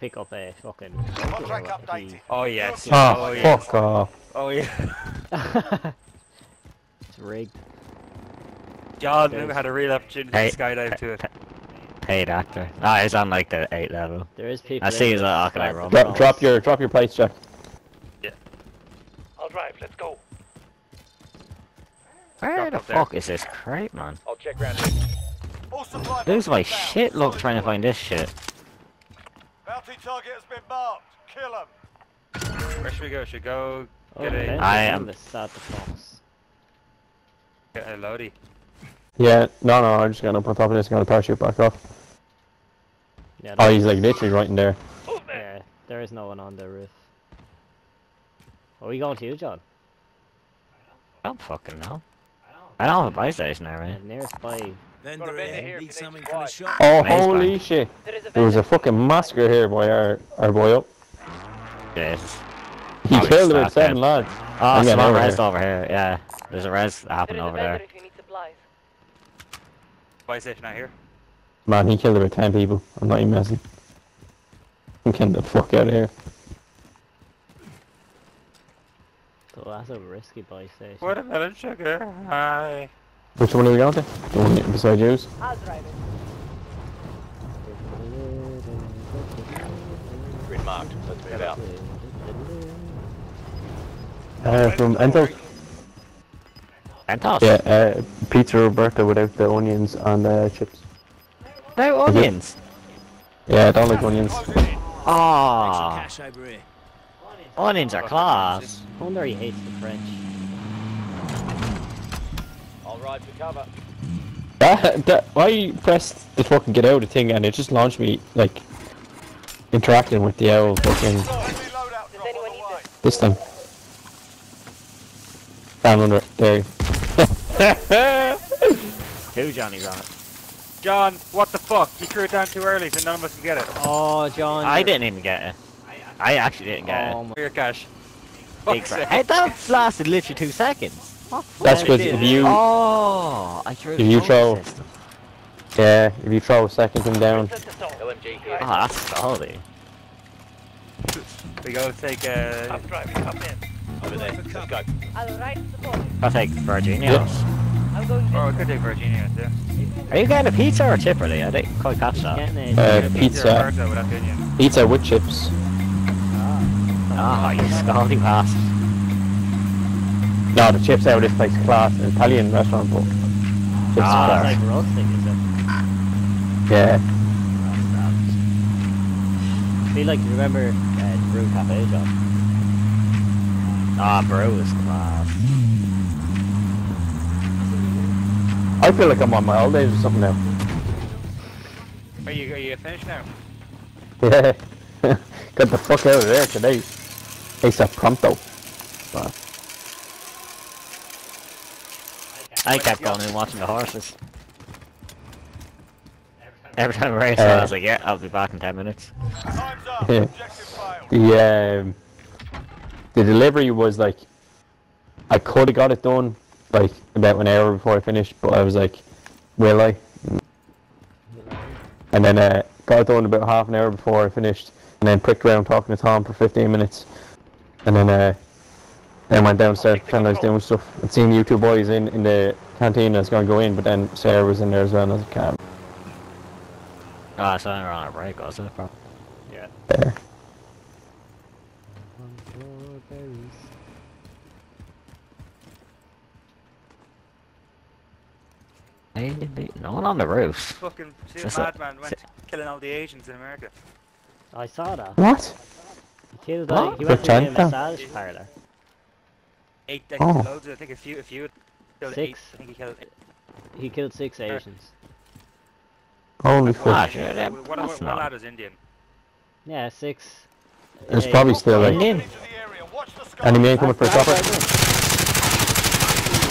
pick up a fucking. Contract updated. Oh yes. Oh, Oh yes. fuck off. Oh yeah. it's rigged. John never had a real opportunity Hey. to skydive to it. Paid actor. No, he's on like the 8 level. There is people. I see he's there like, oh, can I that run? Drop, drop your drop your plates, Jack. I'll drive. Let's go. Where Drop the fuck is this crate, man? I'll check round here. All supply Lose boxes my shit look trying to find this shit. Bounty target has been marked. Kill him. Where should we go? Should we go Oh, get Ben, a I you're am- on the start the box. get a loadie? Yeah, no, no, I'm just going up on top of this and going to parachute back off. Yeah, Oh, he's like literally right in there. yeah, there is no one on the roof. Are we going to you, John? I don't fucking know. I don't have a buy station there, The man. nearest buy. Vendor Got a vendor here. here Need you something need from the supplies. Oh, Nice holy one. shit. There was a fucking massacre here by our, our boy up. Jesus. He Oh, he's killed about seven in. lads. Oh, I'm getting over res here. over here, yeah. There's a res happening over there. if you need supplies. Buy station out here. Man, he killed about 10 people. I'm not even messing. I'm getting the fuck out of here. So that's a risky buy station. Watermelon sugar. Hi. Which one are we going to? The one beside yours? I'll drive it. Grid marked. Let's move out. Uh, from Ento? Mentos? Yeah, uh, pizza Roberta without the onions and uh, chips. No onions. Yeah, I don't like onions. Closing in. Oh, Cash over onions are class. I wonder he hates the French. I'll ride for cover. That, that, I pressed the fucking get out of thing and it just launched me, like, interacting with the owl fucking Friendly loadout anyone on need the way. this? system. Down under, there. Two Johnny's on it. John, what the fuck? You threw it down too early, so none of us can get it. Oh, John. I you're- didn't even get it. I actually didn't get Oh, it. my- For your cash. Big Fuck's fra- sake. Hey, that lasted literally two seconds. That's because if you, Oh, I threw If you throw- system. yeah, if you throw a second thing down, LMG here. Oh, that's quality. We go take uh I'm driving. Come in. Over there. Let's go. I'll ride support. I'll take Virginia. Yeah. I'm going Oh, to we could take Virginia too. Are you getting a pizza or a chip really? I didn't quite catch that. Getting Uh, pizza. Roberta without the onion. pizza with chips. Oh, you scalding bastard. No, the chips out of this place class, an Italian restaurant, but chips Oh, Ah, it's class. like roasting, is it? Yeah. I feel like you remember uh, Brew Cafe, John. Ah, brew is class. I feel like I'm on my holidays or something now. Are you are you finished now? Yeah. Get the fuck out of there today. ASAP pronto. Wow. I kept going and watching the horses. Every time I raced, Uh, I was like, yeah, I'll be back in 10 minutes. Yeah. The um, the delivery was like, I could have got it done like about an hour before I finished, but I was like, will I? And then uh, got it done about half an hour before I finished, and then pricked around talking to Tom for 15 minutes, and then uh, then went downstairs pretending I was doing stuff. I'd seen you two boys in in the canteen. I was going to go in, but then Sarah was in there as well, and I was like, "Can't." Ah, so we're on a break, was it? Bro? Yeah. There. No one on the roof. Fucking see a madman went killing all the Asians in America. I saw that. What? He killed What? like, he went to the massage parlor. Eight I Oh. think I think a few a few killed eight. Six. I think he killed eight. He killed six Asians. Holy Ah, fuck! sure, that- One, one, that's one not- lad is Indian. Yeah, six. There's Uh, probably still like Indian. Into the area. Watch the sky. enemy coming for a chopper.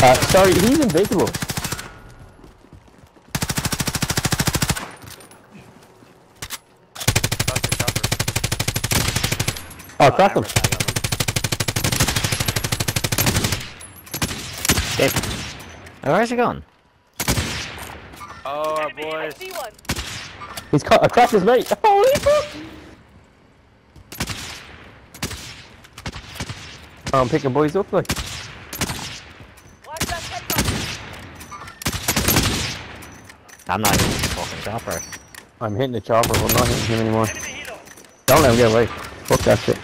Uh, sorry, he's invisible. That's the. Oh, crack him. Escape. Oh, where's he gone? Oh, our boy. He's caught across his mate. Holy fuck! Oh, I'm picking boys up, like. I'm not hitting the fucking chopper. I'm hitting the chopper, but I'm not hitting him anymore. Don't let him get away. Fuck that shit.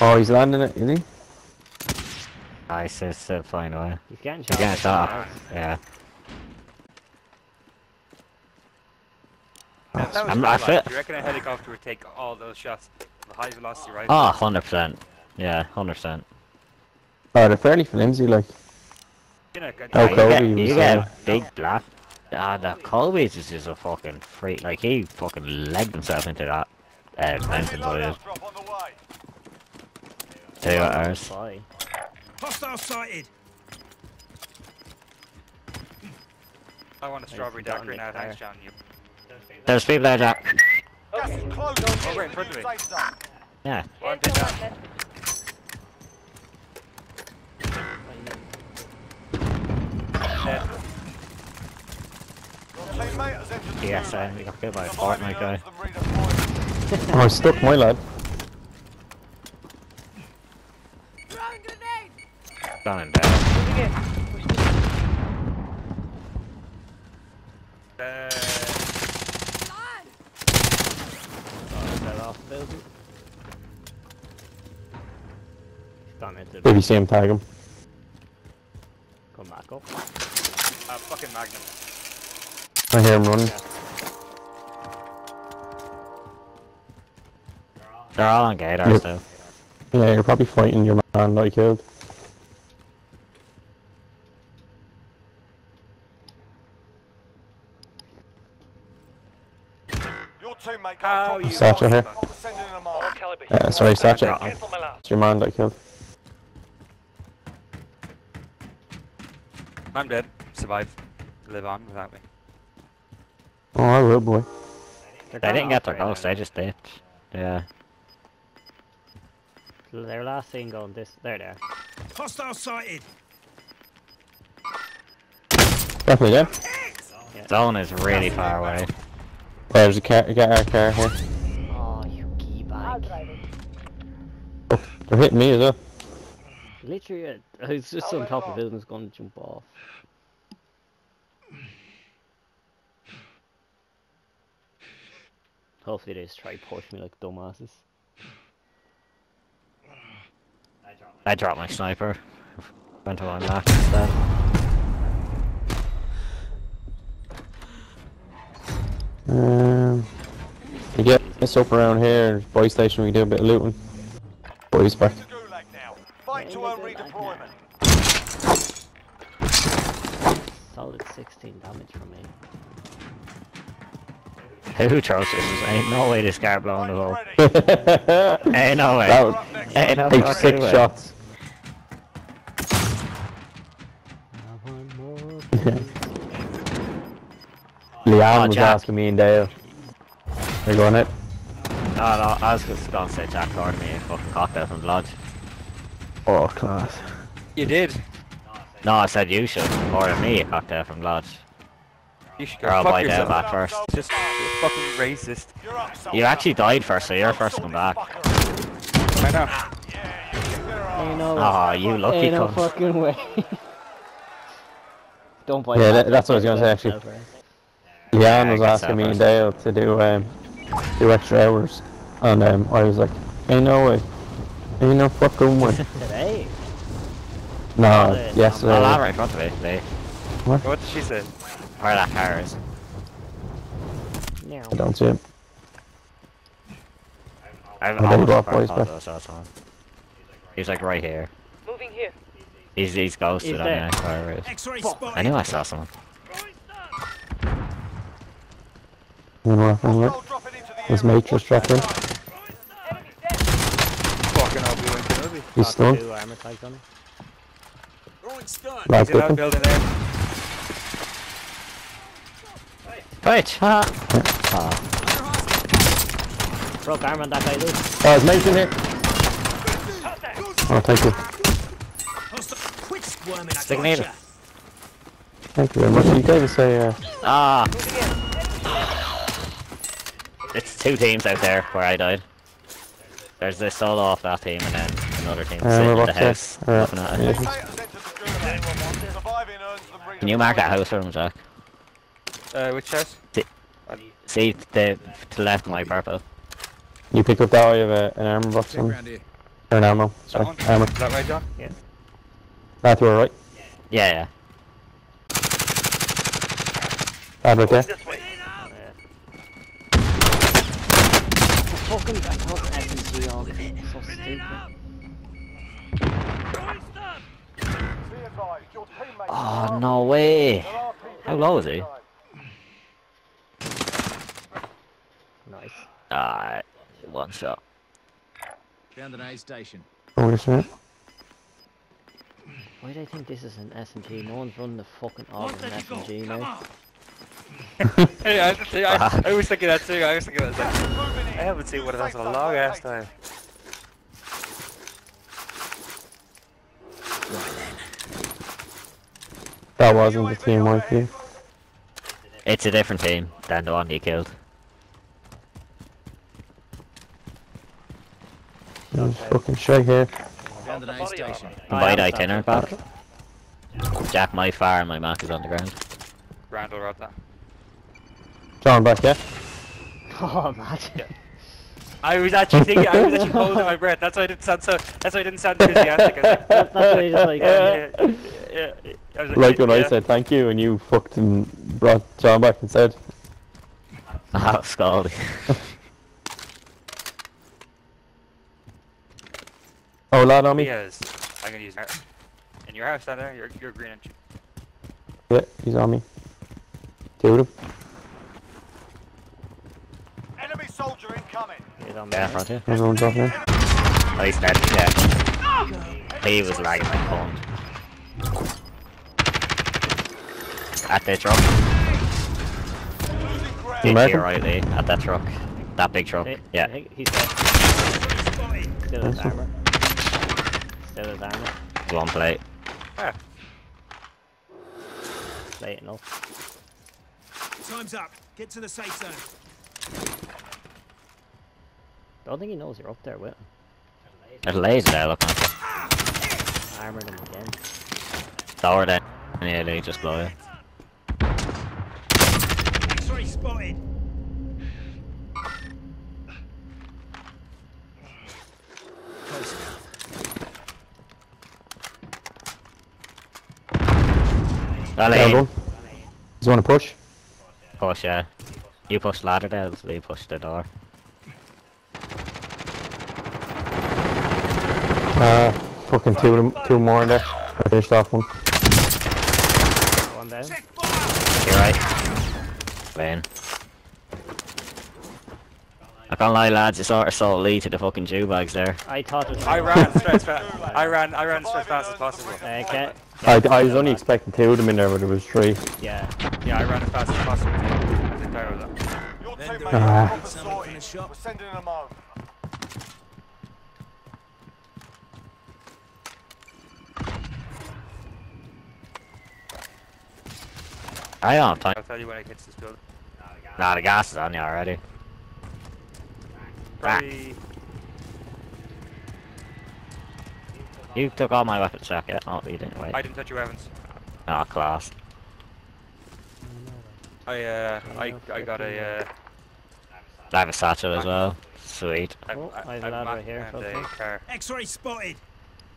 Oh, he's landing it, is he? Nice, it's uh, flying away. He's getting He's shot. getting by shot. Yeah. That was I'm- my I line. Do you reckon a helicopter would take all those shots? The high velocity rifle. Oh, 100%. Yeah, 100%. Oh, they're fairly flimsy, like. You know, Oh, Yeah, you get, was, you get a big blast. Ah, the Kobe's is just a fucking freak. Like, he fucking legged himself into that uh, Friendly mountain boy. loadout drop on the way. Tell you what, ours. Bye. Hostile sighted. I want a strawberry got in daiquiri now, thanks, car. John. You. There's people there, Jack. Gas is closing. Oh, right in front of me. Yeah. One Heads did up, that. man. Dead. Your teammate has entered the Yes, gulag. uh, got killed by a Surviving Fortnite guy. earns them redeployment. Oh, I stuck my lad. Throwing grenade. Gone and down. Moving in. Dead. Oh, fell off the building. He's gone If you see him, tag him. Come back up. Uh, fucking Magnum. I hear him running. They're all on gator Yep. still. Yeah, you're probably fighting your man that I killed. Your teammate How you Satchel here. Sending in a mark. Yeah, sorry, Satchel. got him. Cancel my last. It's your man that killed. I'm dead. Survive. Live on without me. Oh, I will, boy. They're They gone didn't get their ghost, now. they just dipped. Yeah. Their last thing going this. There they are. Hostile sighted. Definitely dead. Zone is really far away. There's a car, get our car here. Oh, you key I'll drive it. Oh, they're hitting me as well. Literally, uh, I was just on top of the building, going to jump off. Hopefully they just try to push me like dumbasses. I dropped my sniper. Went to my left instead. Um, you get this up around here, boy station, we do a bit of looting. Boys back. To Gulag now. Fight to earn redeployment. Solid 16 damage from me. Who throws this? Ain't no way this car blowing the hole. Ain't no way. That was Ain't no take fucking six way. shots. Leanne Oh, was Jack. asking me and Dale. They're going it. No, no, I was just gonna say Jack ordered me a fucking cocktail from the lodge. Oh, class. You did. No, I said you should order me a cocktail from the lodge. You should Or go I'll fuck buy yourself. Dale back first. Just you're fucking racist. You're up. You actually died first, so you're first to come back. Fucker. I know. Yeah, you kicked. Ain't no, Oh, you lucky ain't no cunt. fucking way. Don't buy Yeah, that, that- that's what I was gonna say, actually. Self-res. Yeah, was asking me and Dale to do um, do extra hours, and um, I was like, "Ain't no way, ain't no fucking way." Today? no, yes, the- I'll have uh, in front of me, Lee. What did she say? Where that car is. No. I don't see it. I'm there you almost go, forgot boys, all back. those shots. He's like right here. Moving here. He's he's ghosted He's on there. me. Where it is. X-ray Fuck. spotted. I knew I saw someone. You know what I'm Hostile dropping into the This area. mate just dropped in. Enemy dead. Fucking Obi-Wan Kenobi. He's Got stunned. two armor tags on him. Like He's in that cooking. building there. Wait! Ah. Broke arm on that guy, Luke. Oh, his mate's in here. Oh, thank you. Hostile. Quit squirming. I Stick got needle. Thank you very much. You gave us a. Uh, Ah! It's two teams out there where I died. There's this solo off that team and then another team uh, sitting we're in the back house Alright, looking at it. yeah. Spectators entered the gulag. Surviving earns them Can you mark that house for them, Jack? Uh, which house? See the to the left my purple. You pick up that. I have a, an armor box Check on. Or an ammo. That Sorry, one? armor. Is that right, John? That's where right. Yeah, yeah. Bad right there. Fucking that fucking SMG on. So stupid. Be advised, your Oh, no way! How low is he? Nice. Ah, one shot. Found an aid station. Oh, yes, right. Why do I think this is an SMG? No one's running the fucking off an SMG now. Hey, I, I, I, I was thinking that too. I was thinking that too. I haven't seen one of those in a long ass time. That wasn't the team I feel. It's a different team than the one you killed. There's fucking shit here. Found an aid station. Invite itinerant back. Jack, my fire and my mark is on the ground. Randall wrote that. John back, yeah? Oh, imagine. I was actually thinking, I was actually holding my breath. That's why I didn't sound so. That's why I didn't sound enthusiastic. I was like, That's why just like. yeah, yeah, yeah, yeah. I was Like when I said thank you and you fucking brought John back and said, Ah, Scaldy. Oh, lad on me? Yes, I'm gonna use my. In your house down there, you're you're green and Yeah, he's on me. Two of them. Enemy soldier incoming. He's on Yeah, me. front here. Everyone's off now. Oh, he's dead. Yeah. He was lagging like cunt. At the truck. Losing ground. You To mark right, there. At that truck. That big truck. Hey, Yeah. think He's dead. Still his Nice armor. Still his armor. There's one plate. Ah, Late enough. Time's up. Get to the safe zone. I don't think he knows you're up there with him. There's a laser there, look. at it. Armored him again. Lower there. Yeah, they just blow it. X-ray spotted. Close enough. Well, Down Lee, one. Does you want to push? push, yeah. You push ladder there, Lee push the door. Uh, fucking two two more in there. I finished off one. One down. Check fire. You're right. Lane. I can't lie, lads, It's sort of saw Lee to the fucking Jew bags there. I thought it was. I ran straight as fast. I ran. I ran straight as fast as possible. Uh, get, I, I was only expecting two of them in there, but it was three. Yeah. Yeah, I ran as fast as possible. I was tired of that. Your Then teammates do are proper Someone sorted. finish up. We're sending them home. I don't have time. I'll tell you when it hits this building. Nah, the gas is on you already. Probably. You took all my weapons, Jack, yeah? Oh, you didn't, wait. I didn't touch your weapons. Oh, class. I uh, I I got a uh, I have a satchel as well. Sweet. I, Oh, I, I have a I lad Mac right here, and a hopefully. car. X-ray spotted.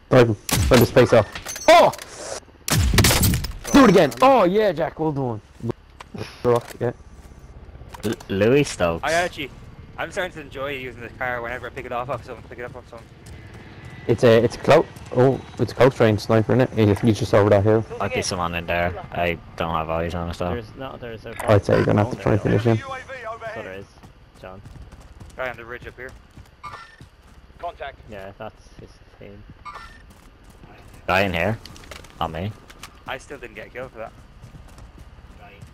Drive him. Drive his face off. Oh! Do it again. Oh, yeah, Jack, well done. Rock, yeah. L Louis Stokes. I actually, I'm starting to enjoy using this car whenever I pick it off off someone, pick it up off someone. It's a, it's a close, oh, it's a close range sniper, isn't it? He's just over that hill. Might be someone in there. I don't have eyes on it, though. There's no. Oh, There's a. I'd say you're gonna have to try and finish him. UAV So there overhead. is. John. Guy on the ridge up here. Contact. Yeah, that's his team. Guy in here. Not me. I still didn't get a kill for that.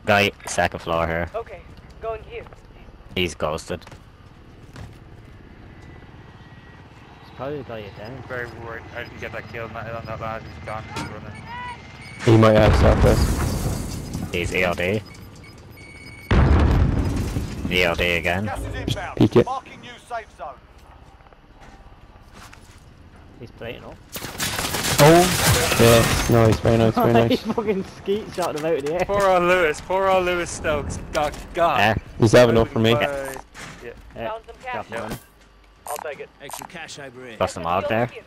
Guy, second floor here. Okay, going here. He's ghosted. It's probably the guy you down. Very worried. I didn't get that kill on that, on that lad. He's gone. He's running. He might have southwest. He's ELD. ELD again. Gas is inbound. Peek it. Marking new safe zone. He's playing up. Oh! Yeah, nice, very nice, very he nice. fucking skeet shot him out of the air. Poor old Lewis, poor old Lewis Stokes. God, God. Eh, He's having enough for me. Bye. Yeah. Yeah, Found some cash. drop him on. I'll take it. Extra cash over here. got some Enemy there. over here.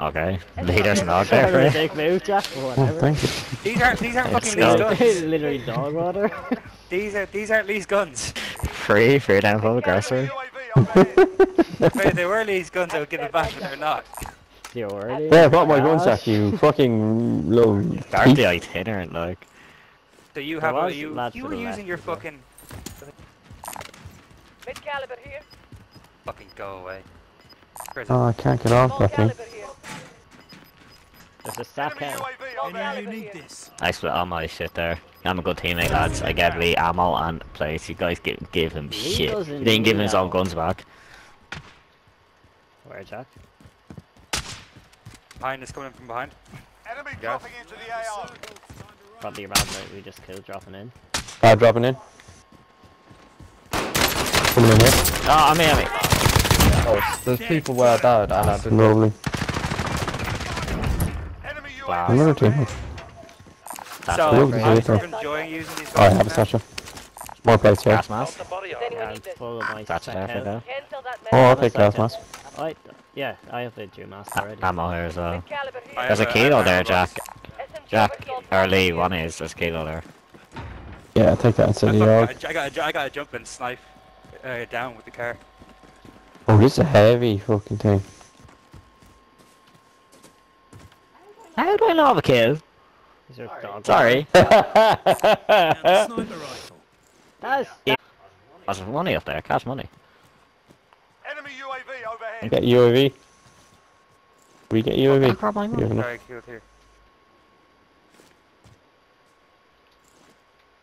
Okay. Leader's an og Sorry, there for you. dick move, Jack, Oh, whatever. thank you. These aren't these aren't fucking Lee's dog. guns. Literally dog water. These are these aren't Lee's guns. Free, free down full the grocery. overhead. Wait, they were Lee's guns. I would give it back, but they're not. You already. Yeah, what my gun sack, you fucking little. Darkly thief. itinerant, like. So you have a, was you lads you were using your as well. fucking Mid caliber here. fucking go away. Prison. Oh, I can't get off Small that thing. There's a sack out. UAV Small Any overhead. of you need here. this? I split all my shit there. I'm a good teammate, lads. I gave Lee ammo and place. You guys give, gave him Lee shit. doesn't You didn't give him need his own guns back. Where, Jack? Behind is coming from behind. Enemy Yeah. dropping into the AO. Probably around that we just killed dropping in. Bad dropping in. Coming in here. Oh, I mean, I mean. Oh, there's people where I died and I didn't. Lovely. Enemy Wow. UAV Another team. overhead. That's so, all I'm it's sort okay. of enjoying using these. Oh, I have a now. satchel. More plates here. Gas mask. Does Yeah, anyone I'm need this? full of my That's sack there for out. now. Cancel that Oh, I'll message. take gas mask. I, yeah, I have a Jew mask already. Ammo here as well. Mid caliber I here. There's a kilo there, Jack. Jack, assault or Lee, one is. There's a kilo there. Yeah, I'll take that instead of the fucking- AUG. I, I got I got to jump and snipe uh, down with the car. Oh, this is a heavy fucking thing. How do I not have a kill? These are dog Sorry. Now the sniper rifle. That's, money up there. Cash money. Enemy UAV overhead. Get UAV. We get I UAV. grab my You money. have enough. Sorry, killed here.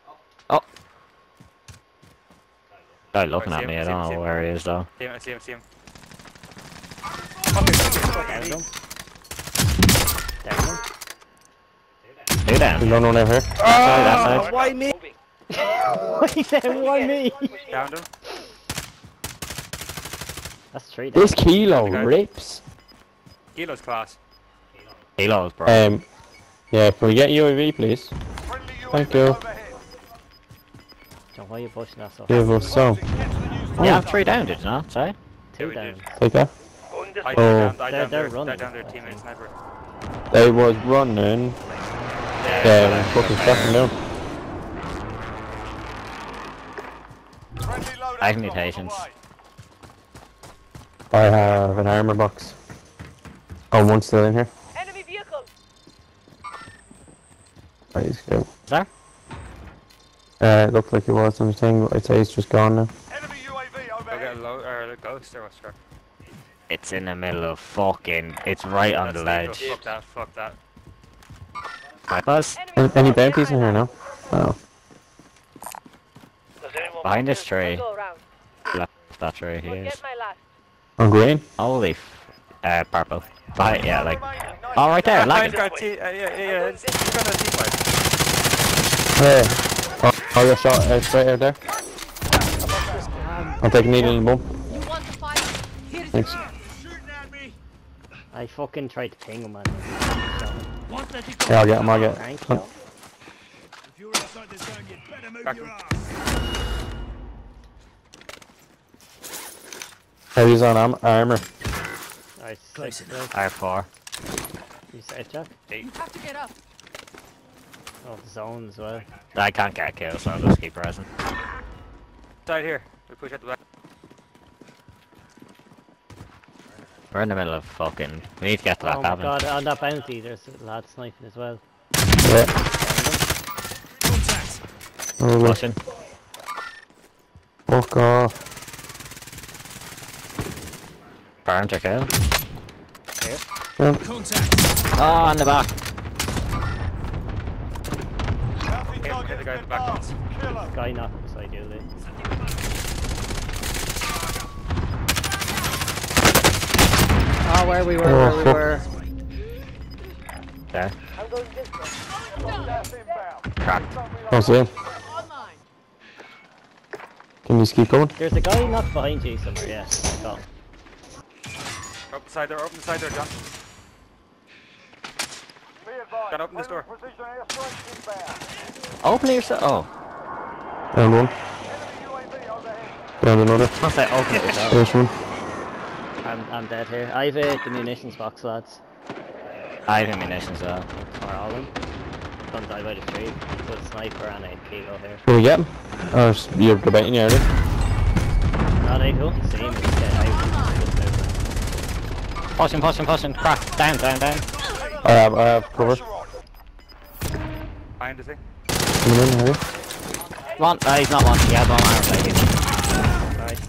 Oh. Oh. Guy looking at me. I him, see him, don't know him. where he is though. See him, I see him, see him. down them. Down. Two down. There's no one over here. Sorry, that side. Ah, why me? he said, why me? Downed him. That's three down. This kilo rips. Kilo's class. Kilos, bro. Um, yeah, can we get UAV, please? UAV Thank you. overhead. John, why are you pushing that so Give us some. Get to the new have three down, did you not? Sorry. Two we down. did. Take that. I Oh. downed, I They're- downed they're their, running, I downed their I teammate sniper. They was running. Yeah, fucking shot them down. Friendly loadout I have drop on the mutations. way. I have an armor box. Oh, one's still in here. Enemy vehicle. Right, he's good. There. Uh, it looked like it was on the thing, but I'd say it's just gone now. Enemy UAV Go get a overhead. low, or a ghost or what's? It's in the middle of fucking. It's right on the That's ledge. legal. Fuck that, fuck that. My buzz. Any, any bounties in here now? Oh. Behind this tree. Go around. Left that tree We'll here. Get my last. On green? Holy. F uh, purple. Right, yeah, like. Remaining. Nice. Oh, right there, lagging. he's got a T- uh, yeah, yeah, yeah, it's, he's got a team fight. Hey. Oh, oh your shot uh, straight out there. I'll take a needle and boom. You want to fight? Here's Thanks. Shooting at me. I fucking tried to ping him on Want that to Yeah, I'll get him, I'll get Thank him. you. If you're inside the zone, you better move Back your him. ass. Heavy's on am armor. Alright, Close six enough. now. R4. You safe, Jack? You have to get up. Oh, the zone as well. I can't get a kill, so I'll just keep pressing. Side here. We push out the back. We're in the middle of fucking. We need to get to that Oh my cabin. god, on that bounty, there's a lad sniping as well. Yeah. Contact. Oh, Pushing. fuck off. Burnt or kill. Contact. Oh, on the back. Hit the target guy has at the been back marked. Guy not beside you, Lee. Oh, ah, where we were, Oh, where we oh, were. There. I'm going this way. Gas inbound. cracked. Don't see him. Can you just keep going? There's a guy knocked behind you somewhere, yeah. Go. Open side door, open the side door, John. Be. Gotta open this door. Precision airstrike. Open yourself. Oh. Down one. Enemy Down another. Must say open it yourself. Finish one. I'm, I'm dead here. I've uh, the munitions box, lads. I have munitions, though. Or all of them. Don't die by the tree. Good sniper and a kilo here. Can we get him? Or you're debating early? No, they don't see me. Just get out. Pushing, pushing, pushing. Crack. Down, down, down. I have, I have cover. Behind the thing. Coming in, Harry. One. Oh, he's not one. He has one arm plate. Right.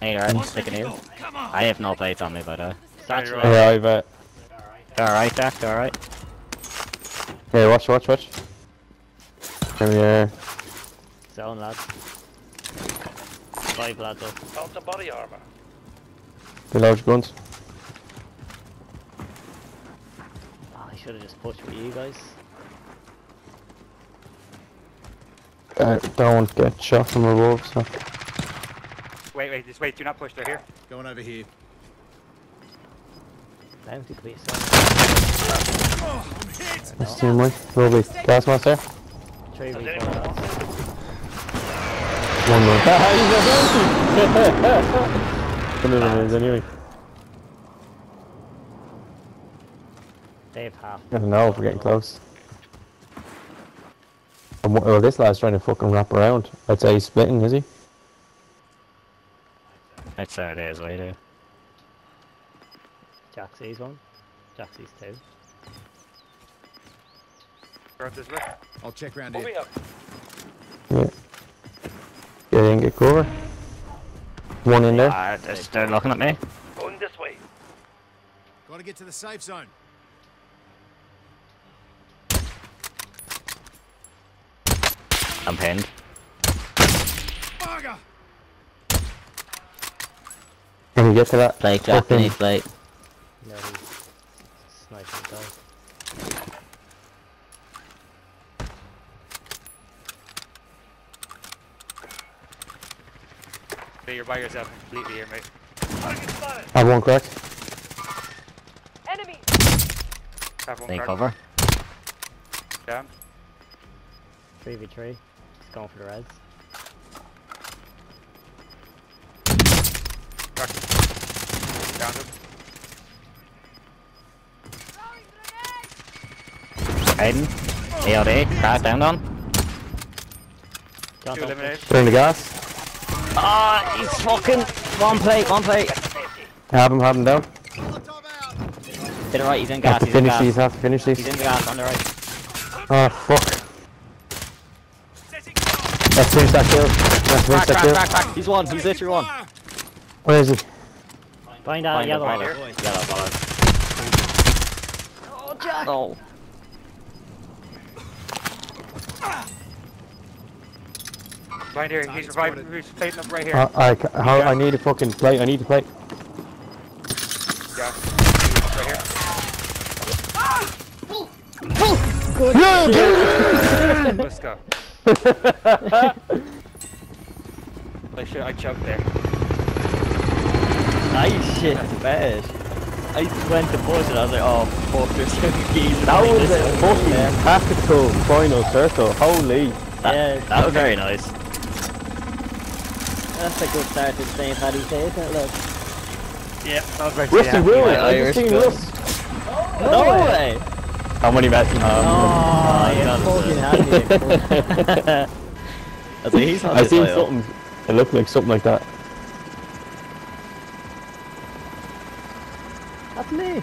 Hey, alright. Sticking you. I have no plates on me, by the way. Right. Yeah, I've, uh, Alright, Jack. Alright. yeah, watch, watch, watch. There we are. Zone, lads. Five lads up. Found some body armor. The large guns. Oh, I should have just pushed with you guys. Uh, don't get shot from above, so. Wait, wait, just wait, do not push, they're here. Going over here. Bounty, please. That's team way. Lovely. Gas mask there. Three v four lads. One more. Come in, it is anyway. They have half. I don't know if we're getting close. And wh- Well, this lad's trying to fucking wrap around. I'd say he's splitting, is he? That's how it is, later. Jack sees one. Jack sees two. Go this way. I'll check round here. Yeah. Get in, get cover. One in there. Ah, they're still looking at me. Going this way. Gotta get to the safe zone. I'm pinned. Bugger! Can you get to that? Plate, Jack. fucking- Beneath. No, he's sniping the guy. You're by yourself completely here, mate. I have one crack. Enemy. Have one crack. cover. Down. Three v three. He's going for the reds. Crack. Down him. Aiden. AOD. Crack down on. John, Two don't eliminated. Turn the gas. Ah, he's fucking. One plate, one plate. Have him, have him down. Molotov out! To the right, he's in Have gas. to He's in gas. these, have to finish these. He's in the gas on the right. Oh, fuck. Setting fire! Let's finish that kill. Let's finish Crack, that crack, kill. crack, crack. He's one. He's literally one. Where is he? Find out. Find yellow. one. find him. Yellow collar. Oh, Jack. No. Behind here, he's Target reviving, he's plating up right here. Uh, I, ca- how, I need a fucking plate. I need a plate. Yeah. Right here. Let's go. I should, I choked there. Nice shit, bad. I just went to push it, I was like, oh fuck, there's so many keys. That was a fucking tactical final circle. Holy. Yeah, That was very nice. that's a good start to St. Paddy's Day, isn't it? Look. Yeah, that was very Rusty Will. my I Irish just seen gun. Russ. No way! How many matches? Oh, you you got fucking had me. I was like, he's I seen something. It looked like something like that. That's me.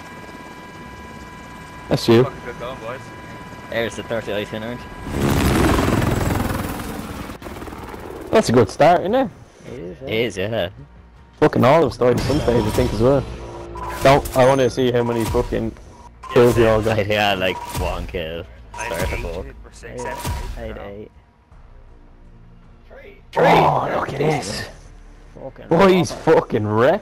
That's you. Good going, boys. There's the 30 ice in orange. That's a good start, isn't it? It is, It is, yeah. Fucking all of them started at some stage, I think, as well. Don't. I want to see how many fucking kills we all got. Like, yeah, like one kill. Start the ball. We're six, Yeah. seven. Eight, eight. Oh, look at this. Fucking Boys, fucking wreck.